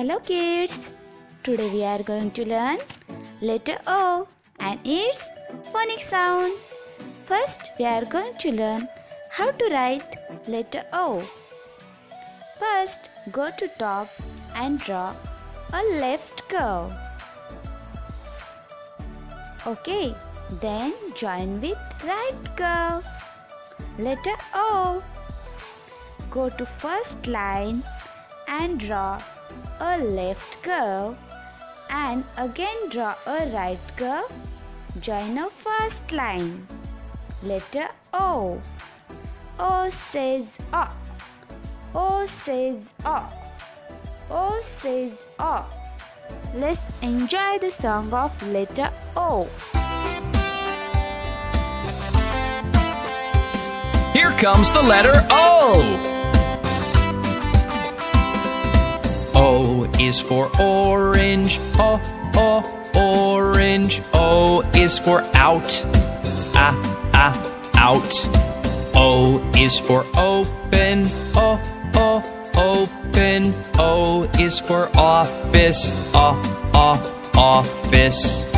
Hello kids. Today we are going to learn letter O and its phonic sound. First we are going to learn how to write letter O. First go to top and draw a left curve. Okay, then join with right curve. Letter O. Go to first line and draw a left curve and again draw a right curve. Join a first line. Letter O. O says O. O says O. O says O. Let's enjoy the song of letter O. Here comes the letter O. O is for orange. O, O, orange. O is for out. Ah, ah, out. O is for open. O, O, open. O is for office. O, O, office.